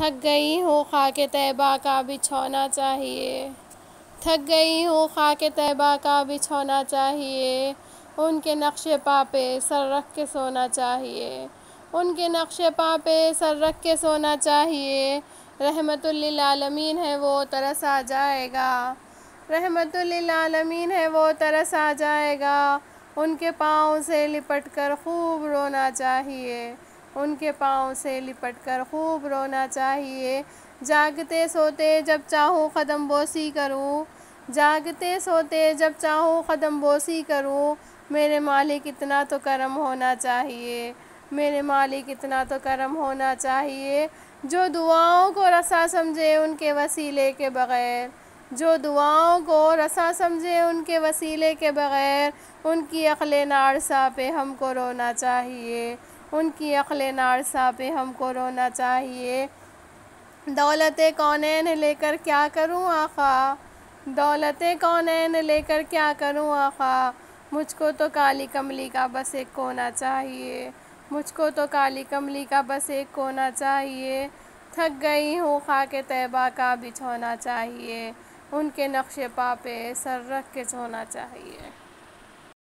थक गई हूँ, खाके तैबा का बिछोना चाहिए। थक गई हूँ, खाके तैबा का बिछोना चाहिए। उनके नक्शे पा पे सर रख के सोना चाहिए। उनके नक्शे पा पे सर रख के सोना चाहिए। रहमतुल्लिल आलमीन है वो तरस आ जाएगा। रहमतुल्लिलालमीन है वो तरस आ जाएगा। उनके पाँव से लिपट कर खूब रोना चाहिए। उनके पाँव से लिपट कर खूब रोना चाहिए। जागते सोते जब चाहूँ क़दम बोसी करूँ। जागते सोते जब चाहूँ क़दम बोसी करूँ। मेरे मालिक इतना तो करम होना चाहिए। मेरे मालिक इतना तो करम होना चाहिए। जो दुआओं को रसा समझे उनके वसीले के बग़ैर। जो दुआओं को रसा समझे उनके वसीले के बग़ैर। उनकी अक़ल नारसा पे हमको रोना चाहिए। उनकी अक़ल नारसा पे हमको रोना चाहिए। दौलत कौनैन लेकर क्या करूँ आखा? दौलत कौनैन लेकर क्या करूँ आखा? मुझको तो काली कमली का बस एक कोना चाहिए। मुझको तो काली कमली का बस एक कोना चाहिए। थक गई हूँ खा के तैबा का बिछोना चाहिए। उनके नक्शे पा पे सर रख के सोना चाहिए।